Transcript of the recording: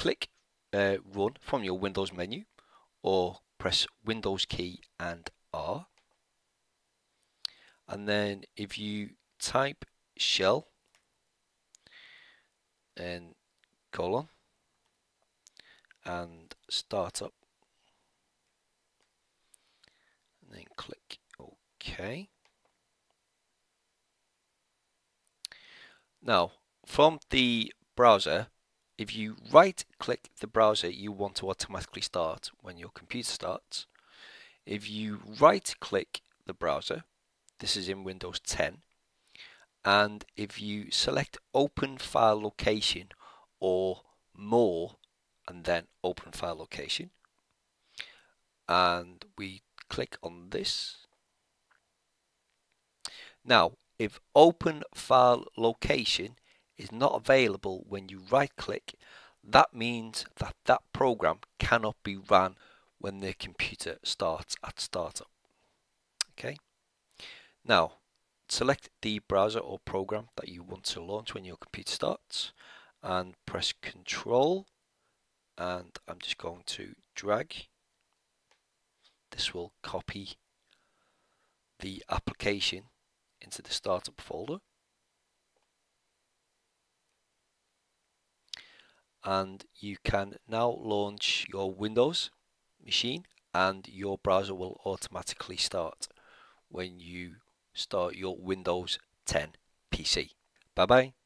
click uh, run from your Windows menu or press Windows key and R. And then if you type shell and colon and startup and then click OK. Now from the browser if you right click the browser you want to automatically start when your computer starts. If you right click the browser this is in Windows 10 and if you select open file location or more and then open file location and we click on this. Now if open file location is not available when you right click that means that that program cannot be run when the computer starts at startup okay now, select the browser or program that you want to launch when your computer starts and press Control and I'm just going to drag. This will copy the application into the startup folder. And you can now launch your Windows machine and your browser will automatically start when you start your Windows 10 PC. Bye bye.